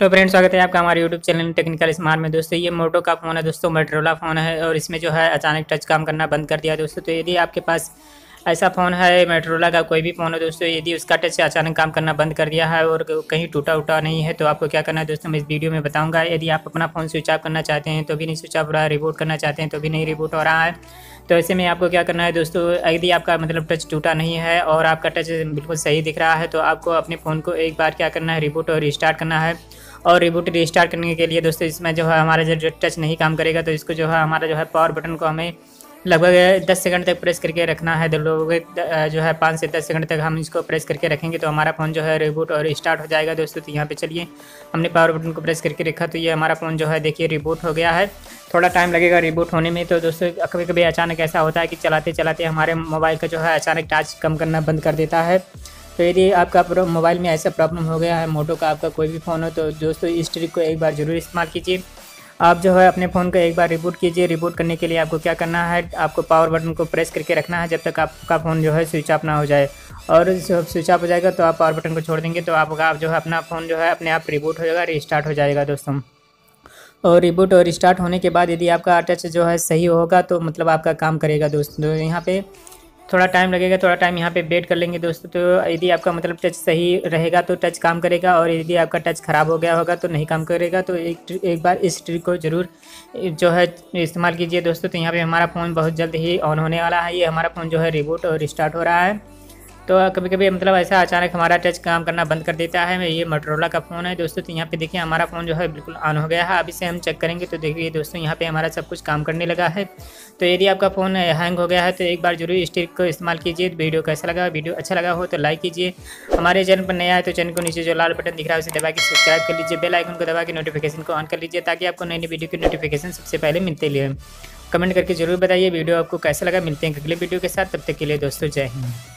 तो फ्रेंड्स, स्वागत है आपका हमारे यूट्यूब चैनल टेक्निकल स्मार्ट में। दोस्तों, ये मोटो का फ़ोन है, दोस्तों मेट्रोला फ़ोन है और इसमें जो है अचानक टच काम करना बंद कर दिया दोस्तों। तो यदि आपके पास ऐसा फ़ोन है मेट्रोला का कोई भी फ़ोन है, दोस्तों, यदि उसका टच अचानक काम करना बंद कर दिया है और कहीं टूटा उटा नहीं है तो आपको क्या करना है दोस्तों, मैं इस वीडियो में बताऊँगा। यदि आप अपना फ़ोन स्विच ऑफ़ करना चाहते हैं तो भी नहीं स्विच ऑफ़ रहा है रिबूट करना चाहते हैं तो भी नहीं रिबूट हो रहा है। तो ऐसे में आपको क्या करना है दोस्तों, यदि आपका मतलब टच टूटा नहीं है और आपका टच बिल्कुल सही दिख रहा है तो आपको अपने फ़ोन को एक बार क्या करना है रिबूट और रिस्टार्ट करना है। और रिबूट रिस्टार्ट करने के लिए दोस्तों, इसमें जो है हमारा जो टच नहीं काम करेगा तो इसको जो है हमारा जो है पावर बटन को हमें लगभग दस सेकंड तक प्रेस करके रखना है। लोग जो है, पाँच से दस सेकंड तक हम इसको प्रेस करके रखेंगे तो हमारा फ़ोन जो है रिबूट और स्टार्ट हो जाएगा। दोस्तों तो यहाँ पे चलिए। हमने पावर बटन को प्रेस करके रखा तो ये हमारा फ़ोन जो है, देखिए रिबूट हो गया है। थोड़ा टाइम लगेगा रिबूट होने में तो दोस्तों कभी कभी अचानक ऐसा होता है कि चलाते चलाते हमारे मोबाइल का जो है, अचानक टाच कम करना बंद कर देता है। तो यदि आपका मोबाइल में ऐसा प्रॉब्लम हो गया है मोटो का आपका कोई भी फ़ोन हो तो दोस्तों, इस ट्रिक को एक बार ज़रूर इस्तेमाल कीजिए। आप जो है अपने फ़ोन को एक बार रिबूट कीजिए। रिबूट करने के लिए आपको क्या करना है? आपको पावर बटन को प्रेस करके रखना है जब तक आपका फ़ोन जो है स्विच ऑफ़ ना हो जाए। और जब स्विच ऑफ़ हो जाएगा तो आप पावर बटन को छोड़ देंगे तो आपका आप जो है अपना फ़ोन जो है अपने आप रिबूट हो जाएगा रिस्टार्ट हो जाएगा दोस्तों। और रिबूट और रिस्टार्ट होने के बाद यदि आपका टच जो है सही होगा तो मतलब आपका काम करेगा दोस्तों। तो यहाँ पे थोड़ा टाइम लगेगा, थोड़ा टाइम यहाँ पे वेट कर लेंगे दोस्तों। तो यदि आपका मतलब टच सही रहेगा तो टच काम करेगा और यदि आपका टच ख़राब हो गया होगा तो नहीं काम करेगा। तो एक एक बार इस ट्रिक को ज़रूर जो है, इस्तेमाल कीजिए दोस्तों। तो यहाँ पे हमारा फ़ोन बहुत जल्द ही ऑन होने वाला है। ये हमारा फ़ोन जो है रिबूट और रिस्टार्ट हो रहा है। तो कभी कभी मतलब ऐसा अचानक हमारा टच काम करना बंद कर देता है। ये मोटरोला का फ़ोन है। दोस्तों तो यहाँ पे देखिए, हमारा फ़ोन जो है बिल्कुल ऑन हो गया है। अब इसे हम चेक करेंगे। तो देखिए, दोस्तों, यहाँ पे हमारा सब कुछ काम करने लगा है। तो यदि आपका फ़ोन हैंग हो गया है तो एक बार ज़रूर इस ट्रिक को इस्तेमाल कीजिए। वीडियो कैसा लगा, वीडियो अच्छा लगा हो तो लाइक कीजिए। हमारे चैनल पर नया है तो चैनल को नीचे जो लाल बटन दिख रहा है, उसे दबा के सब्सक्राइब कर लीजिए। बेल आइकन को दबा के नोटिफिकेशन को ऑन कर लीजिए, ताकि आपको नई नई वीडियो की नोटिफिकेशन सबसे पहले मिलते लिए कमेंट करके ज़रूर बताइए, वीडियो आपको कैसा लगा। मिलते हैं अगले वीडियो के साथ। तब तक के लिए दोस्तों, जय हिंद।